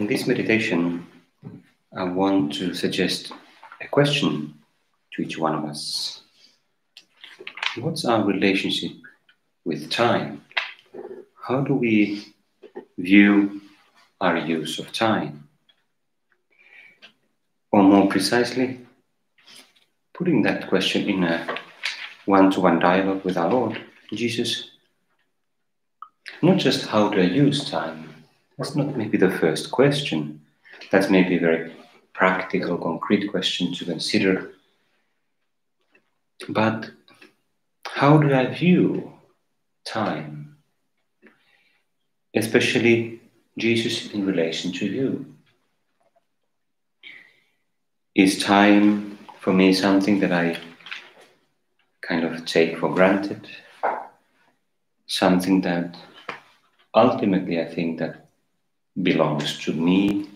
In this meditation, I want to suggest a question to each one of us. What's our relationship with time? How do we view our use of time? Or more precisely, putting that question in a one to one dialogue with our Lord, Jesus, not just how do I use time, that's not maybe the first question. That's maybe a very practical, concrete question to consider. But how do I view time? Especially Jesus in relation to you. Is time for me something that I kind of take for granted? Something that ultimately I think that belongs to me?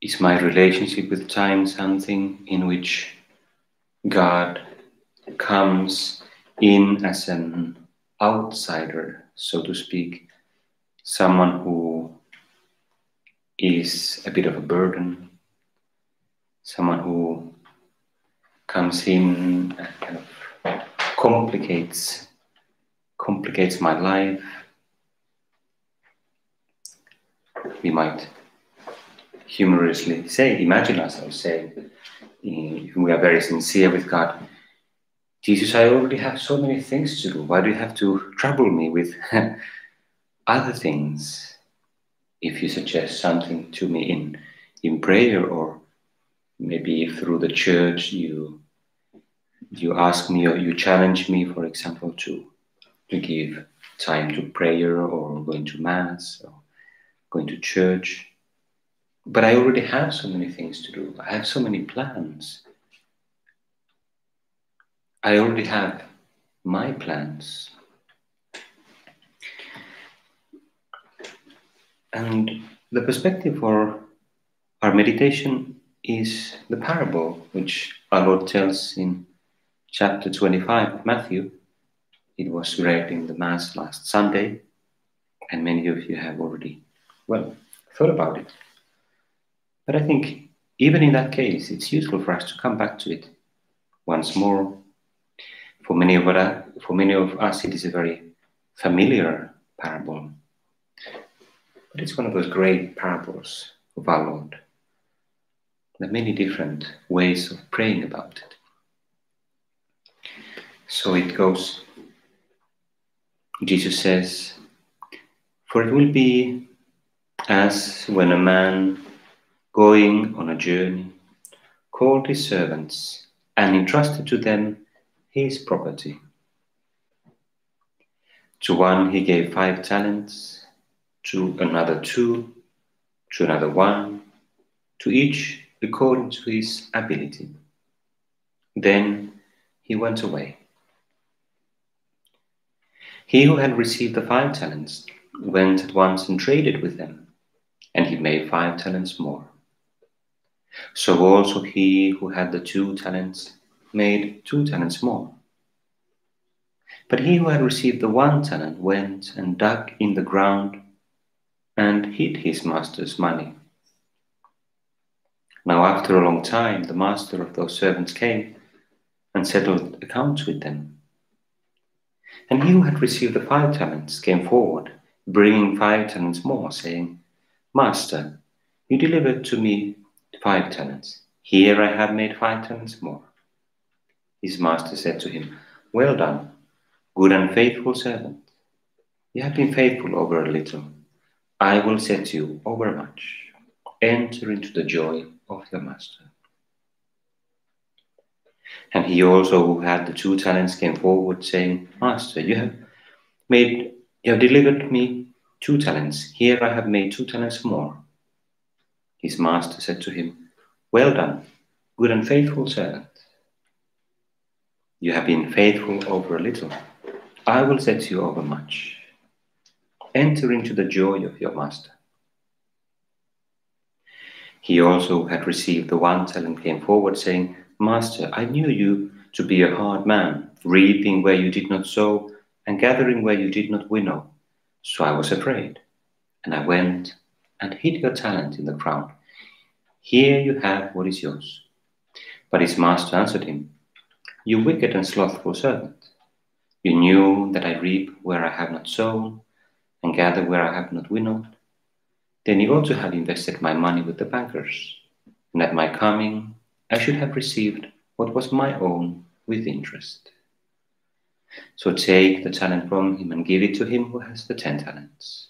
Is my relationship with time something in which God comes in as an outsider, so to speak, someone who is a bit of a burden, someone who comes in and kind of complicates complicates my life we might humorously say, imagine ourselves saying, if we are very sincere with God, Jesus, I already have so many things to do. Why do you have to trouble me with other things? If you suggest something to me in, in prayer, or maybe through the church, you you ask me or you challenge me, for example, to to give time to prayer or going to mass or going to church. But I already have so many things to do. I have so many plans. I already have my plans. And the perspective for our meditation is the parable which our Lord tells in chapter 25 of Matthew. It was read in the Mass last Sunday, and many of you have already well, thought about it. But I think even in that case, it's useful for us to come back to it once more. For many of us, for many of us, it is a very familiar parable. But it's one of those great parables of our Lord. There are many different ways of praying about it. So it goes, Jesus says, For it will be as when a man going on a journey called his servants and entrusted to them his property. To one he gave five talents, to another two, to another one, to each according to his ability. Then he went away. He who had received the five talents went at once and traded with them and he made five talents more. So also he who had the two talents made two talents more. But he who had received the one talent went and dug in the ground and hid his master's money. Now, after a long time, the master of those servants came and settled accounts with them. And he who had received the five talents came forward, bringing five talents more, saying, Master, you delivered to me five talents. Here I have made five talents more. His master said to him, Well done, good and faithful servant. You have been faithful over a little. I will set you over much. Enter into the joy of your master. And he also, who had the two talents, came forward, saying, Master, you have made, you have delivered me Two talents. Here I have made two talents more. His master said to him, Well done, good and faithful servant. You have been faithful over a little. I will set you over much. Enter into the joy of your master. He also had received the one talent came forward, saying, Master, I knew you to be a hard man, reaping where you did not sow, and gathering where you did not winnow. So I was afraid. And I went and hid your talent in the ground. Here you have what is yours. But his master answered him, You wicked and slothful servant. You knew that I reap where I have not sown and gather where I have not winnowed. Then you ought to have invested my money with the bankers, and at my coming I should have received what was my own with interest. So take the talent from him and give it to him who has the ten talents.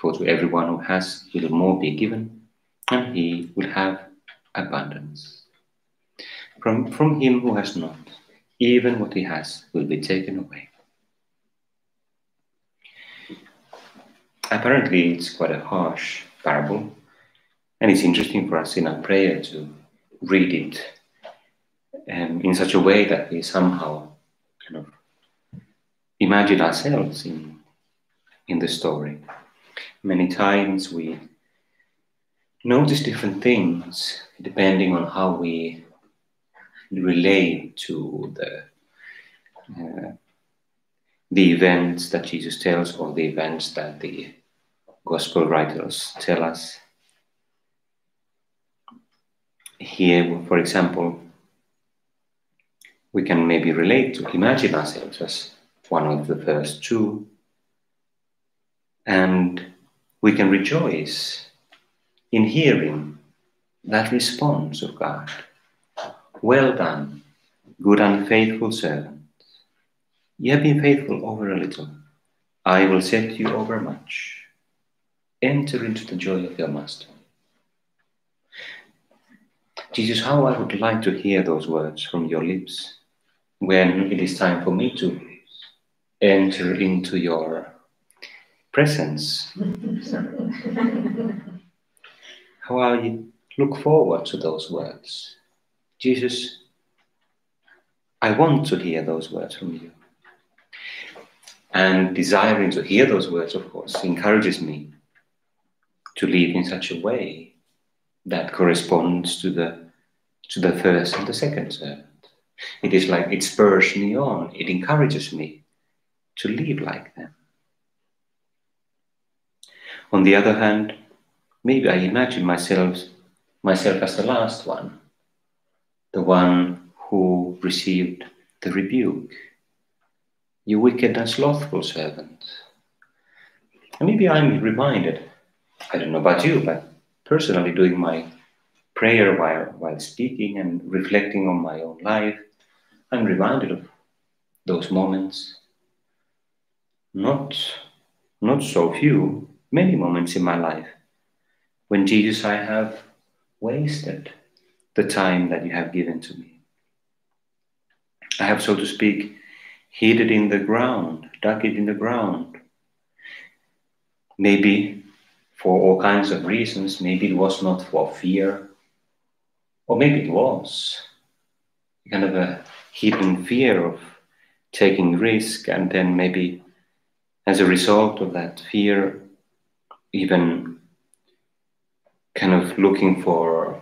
For to everyone who has will more be given, and he will have abundance. From, from him who has not, even what he has will be taken away. Apparently, it's quite a harsh parable, and it's interesting for us in our prayer to read it um, in such a way that we somehow kind of imagine ourselves in, in the story. Many times we notice different things depending on how we relate to the uh, the events that Jesus tells or the events that the gospel writers tell us. Here, for example, we can maybe relate to imagine ourselves as one of the first two, and we can rejoice in hearing that response of God. Well done, good and faithful servant. You have been faithful over a little. I will set you over much. Enter into the joy of your master. Jesus, how I would like to hear those words from your lips when it is time for me to enter into your presence. how I look forward to those words. Jesus, I want to hear those words from you. And desiring to hear those words, of course, encourages me to live in such a way that corresponds to the to the first and the second servant. It is like it spurs me on, it encourages me to live like them. On the other hand, maybe I imagine myself myself as the last one, the one who received the rebuke you wicked and slothful servant. And maybe I'm reminded, I don't know about you, but personally doing my prayer while, while speaking and reflecting on my own life, I'm reminded of those moments. Not, not so few, many moments in my life when Jesus, I have wasted the time that you have given to me. I have, so to speak, hid it in the ground, dug it in the ground. Maybe for all kinds of reasons, maybe it was not for fear, or maybe it was kind of a hidden fear of taking risk, and then maybe as a result of that fear, even kind of looking for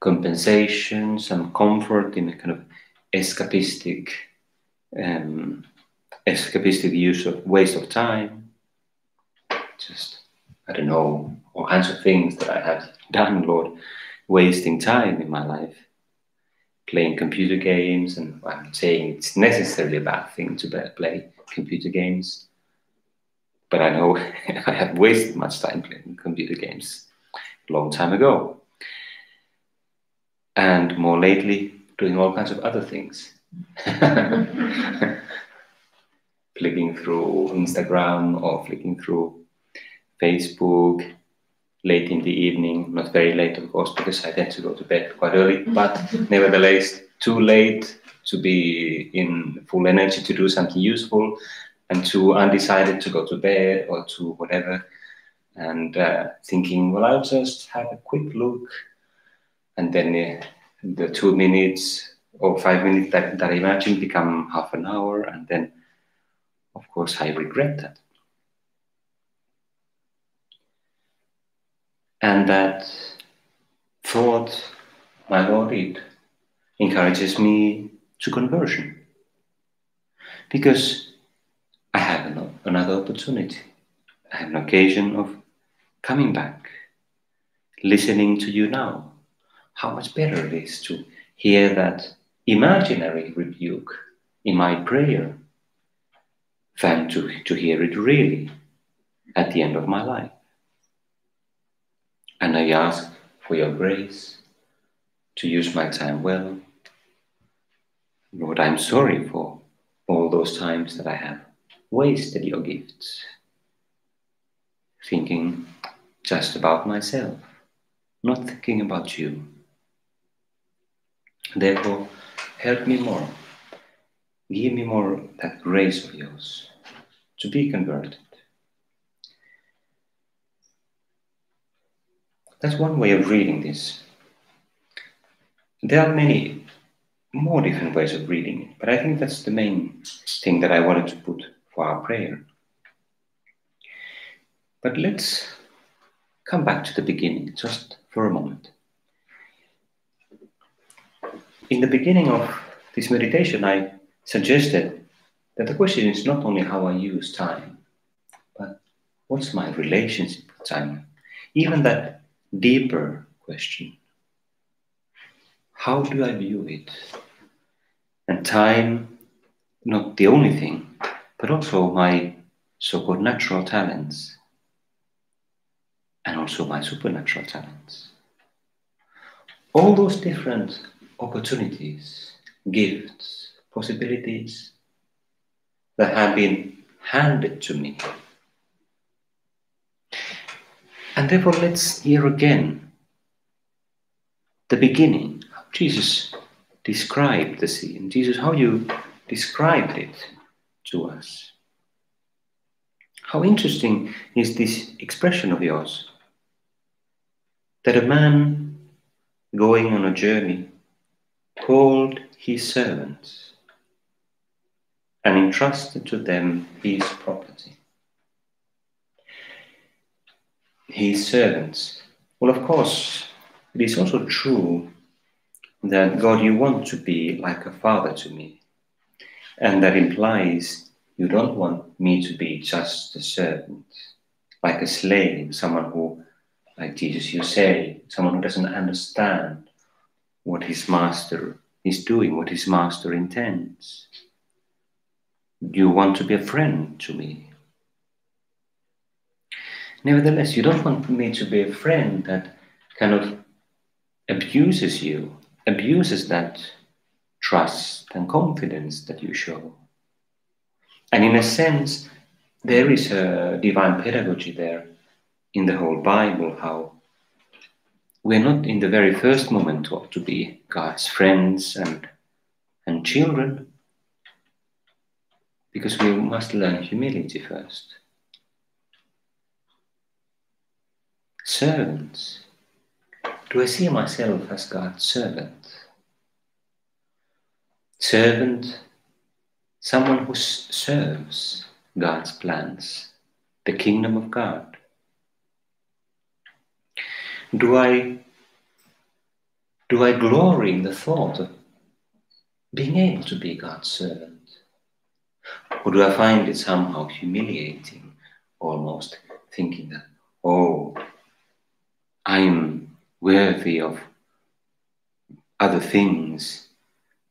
compensation, some comfort in a kind of escapistic um, escapistic use of waste of time, just, I don't know, all kinds of things that I have done, Lord, wasting time in my life, playing computer games, and I'm saying it's necessarily a bad thing to play computer games, but I know I have wasted much time playing computer games a long time ago. And more lately, doing all kinds of other things. Flicking through Instagram or flicking through Facebook late in the evening, not very late, of course, because I tend to go to bed quite early, but nevertheless, too late to be in full energy to do something useful and too undecided to go to bed or to whatever. And uh, thinking, well, I'll just have a quick look. And then uh, the two minutes or five minutes that, that I imagine become half an hour, and then, of course, I regret that. And that thought, my Lord, it encourages me to conversion because I have an, another opportunity. I have an occasion of coming back, listening to you now. How much better it is to hear that imaginary rebuke in my prayer than to, to hear it really at the end of my life. And I ask for your grace to use my time well. Lord, I'm sorry for all those times that I have wasted your gifts, thinking just about myself, not thinking about you. Therefore, help me more. Give me more that grace of yours to be converted. That's one way of reading this. There are many more different ways of reading it, but I think that's the main thing that I wanted to put for our prayer. But let's come back to the beginning just for a moment. In the beginning of this meditation, I suggested that the question is not only how I use time, but what's my relationship with time? Even that deeper question how do I view it? And time, not the only thing, but also my so called natural talents and also my supernatural talents. All those different opportunities, gifts, possibilities that have been handed to me. And therefore, let's hear again the beginning, Jesus described the scene. Jesus, how you described it to us. How interesting is this expression of yours that a man going on a journey called his servants and entrusted to them his property. His servants. Well, of course, it is also true that God, you want to be like a father to me. And that implies you don't want me to be just a servant, like a slave, someone who, like Jesus, you say, someone who doesn't understand what his master is doing, what his master intends. You want to be a friend to me. Nevertheless, you don't want me to be a friend that kind of abuses you, abuses that trust and confidence that you show. And in a sense, there is a divine pedagogy there in the whole Bible, how we're not in the very first moment taught to be God's friends and, and children, because we must learn humility first. Servants. Do I see myself as God's servant? Servant, someone who serves God's plans, the kingdom of God. Do I do I glory in the thought of being able to be God's servant? Or do I find it somehow humiliating, almost thinking that, oh, I'm worthy of other things,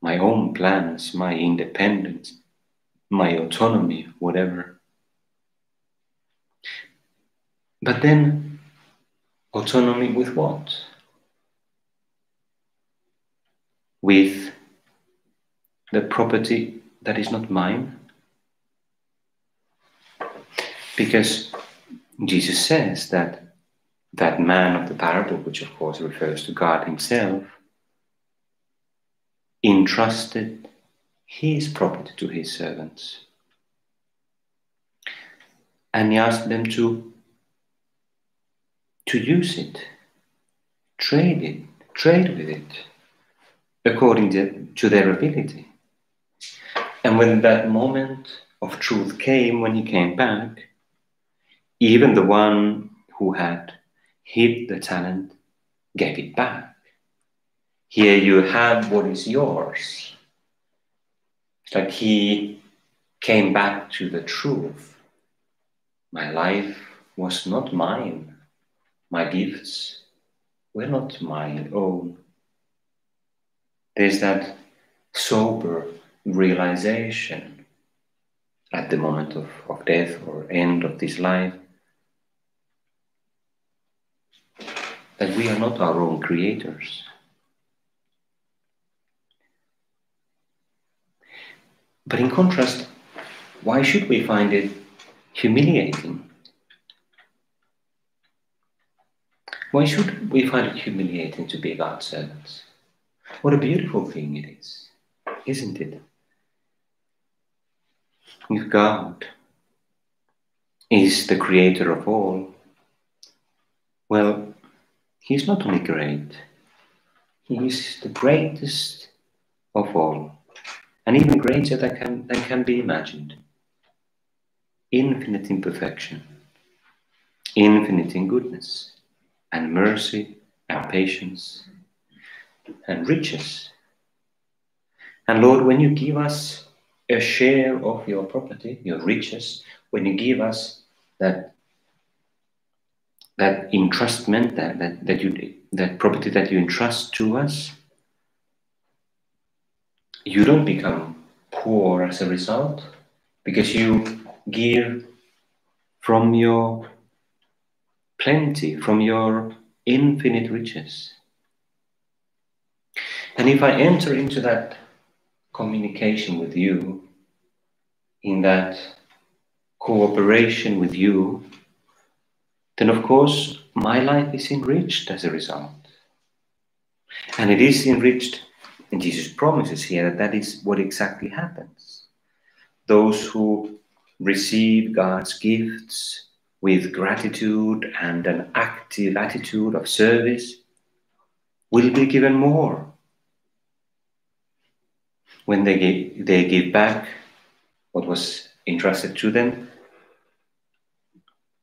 my own plans, my independence, my autonomy, whatever. But then, autonomy with what? With the property that is not mine? Because Jesus says that that man of the parable, which of course refers to God Himself, entrusted his property to his servants. And he asked them to, to use it, trade it, trade with it, according to, to their ability. And when that moment of truth came, when he came back, even the one who had hid the talent gave it back. Here you have what is yours. Like he came back to the truth. My life was not mine. my gifts were not my own. Oh, there's that sober realization at the moment of, of death or end of this life that we are not our own creators. But in contrast, why should we find it humiliating? Why should we find it humiliating to be God's servants? What a beautiful thing it is, isn't it? If God is the creator of all, well, He's not only great, He is the greatest of all, and even greater than can, than can be imagined. Infinite in perfection, infinite in goodness, and mercy, and patience, and riches. And Lord, when you give us a share of your property, your riches, when you give us that that entrustment, that, that, that you that property that you entrust to us, you don't become poor as a result because you give from your plenty, from your infinite riches. And if I enter into that communication with you, in that cooperation with you, then of course my life is enriched as a result. And it is enriched, and Jesus promises here that that is what exactly happens. Those who receive God's gifts with gratitude and an active attitude of service will be given more. When they give, they give back what was entrusted to them,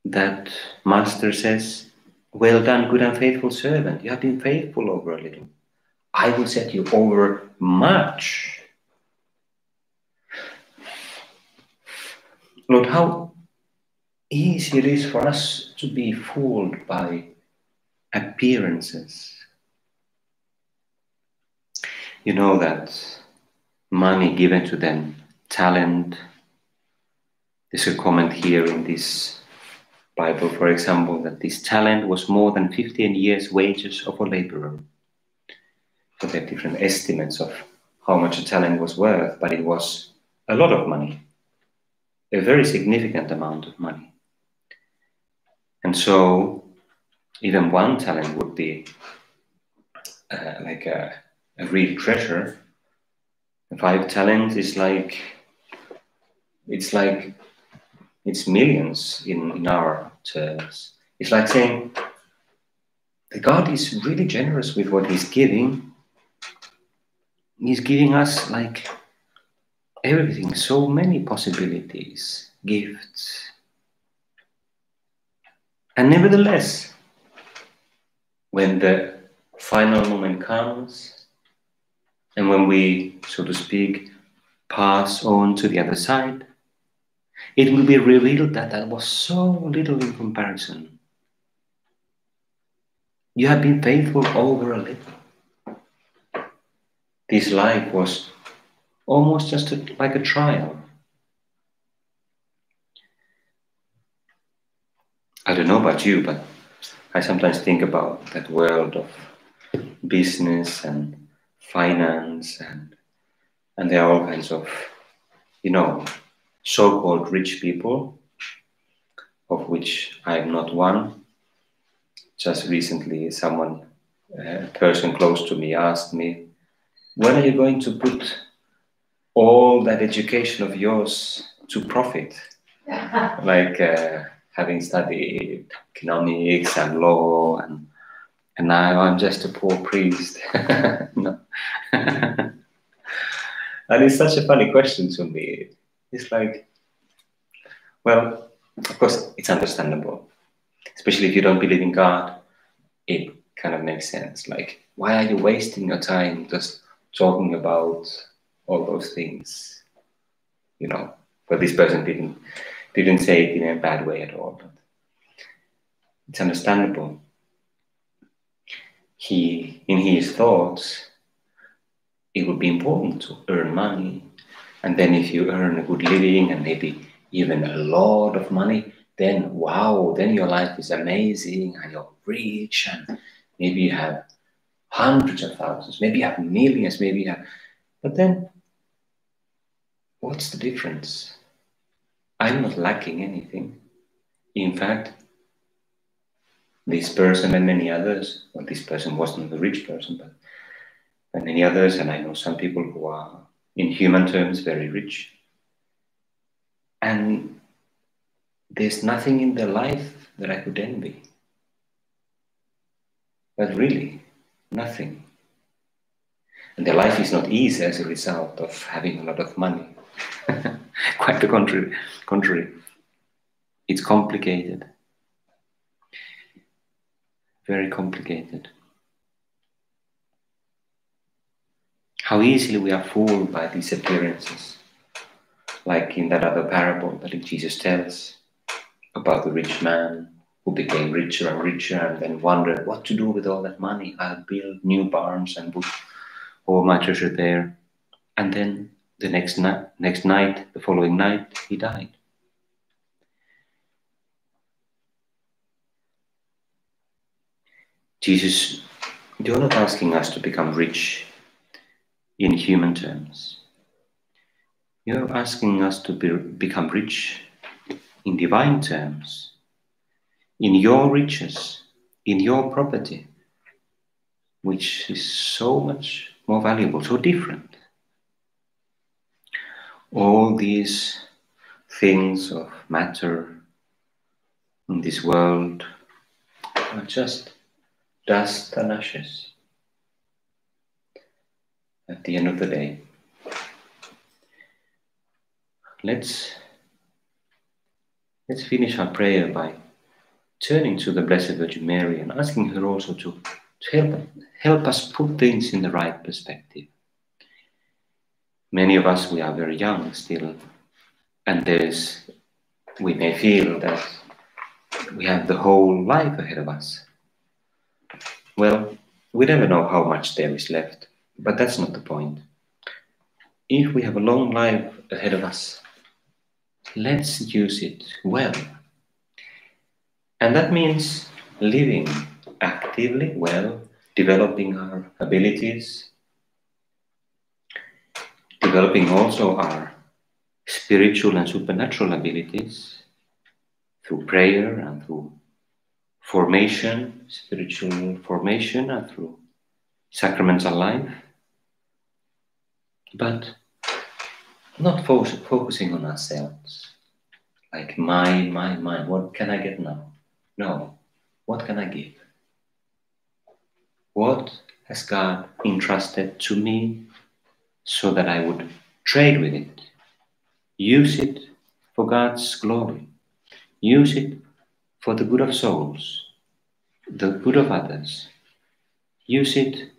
that master says, Well done, good and faithful servant. You have been faithful over a little. I will set you over much. Lord, how easy it is for us to be fooled by appearances. You know that money given to them, talent, there's a comment here in this Bible, for example, that this talent was more than 15 years' wages of a laborer. There are different estimates of how much a talent was worth, but it was a lot of money, a very significant amount of money. And so, even one talent would be uh, like a, a real treasure. Five talents is like it's like it's millions in, in our terms. It's like saying the God is really generous with what He's giving. He's giving us like everything, so many possibilities, gifts. And nevertheless, when the final moment comes, and when we, so to speak, pass on to the other side, it will be revealed that that was so little in comparison. You have been faithful over a little. This life was almost just a, like a trial. I don't know about you, but I sometimes think about that world of business and finance and and there are all kinds of you know so-called rich people of which I am not one. Just recently someone uh, a person close to me asked me, when are you going to put all that education of yours to profit? like uh, having studied economics and law, and and now I'm just a poor priest. and it's such a funny question to me. It's like, well, of course, it's understandable, especially if you don't believe in God. It kind of makes sense. Like, why are you wasting your time just talking about all those things? You know, but this person didn't didn't say it in a bad way at all. But it's understandable. he, in his thoughts, it would be important to earn money. And then if you earn a good living and maybe even a lot of money, then wow, then your life is amazing and you're rich and maybe you have hundreds of thousands, maybe you have millions, maybe you have, but then what's the difference? I'm not lacking anything. In fact, this person and many others, well, this person wasn't a rich person, but, but many others, and I know some people who are, in human terms, very rich. And there's nothing in their life that I could envy. But really, nothing. And their life is not easy as a result of having a lot of money. Quite the contrary. contrary. It's complicated. Very complicated. How easily we are fooled by these appearances. Like in that other parable that Jesus tells about the rich man who became richer and richer and then wondered what to do with all that money. I'll build new barns and put all my treasure there. And then the next, next night, the following night, he died. Jesus, you're not asking us to become rich in human terms. You're asking us to be, become rich in divine terms, in your riches, in your property, which is so much more valuable, so different. All these things of matter in this world are just dust and ashes at the end of the day. Let's Let's finish our prayer by turning to the Blessed Virgin Mary and asking her also to, to help, help us put things in the right perspective. Many of us, we are very young still, and there's, we may feel that we have the whole life ahead of us. Well, we never know how much there is left, but that's not the point. If we have a long life ahead of us, let's use it well. And that means living actively well, developing our abilities, developing also our spiritual and supernatural abilities through prayer and through formation, spiritual formation, and through sacramental life. But not fo- focusing on ourselves. Like my, mine, mine. What can I get now? No. What can I give? What has God entrusted to me so that I would trade with it? Use it for God's glory. Use it for the good of souls, the good of others. Use it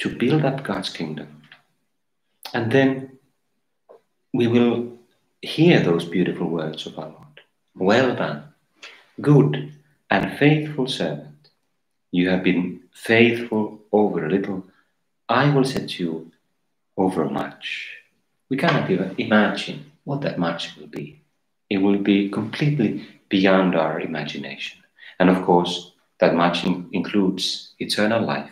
to build up God's kingdom. And then we will hear those beautiful words of our Lord. Well done, good and faithful servant. You have been faithful over a little. I will set you over much. We cannot even imagine what that much will be. It will be completely beyond our imagination. And of course, that much in- includes eternal life.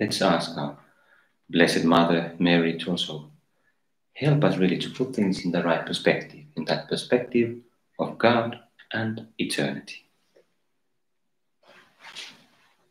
Let's ask our Blessed Mother Mary to also help us really to put things in the right perspective, in that perspective of God and eternity.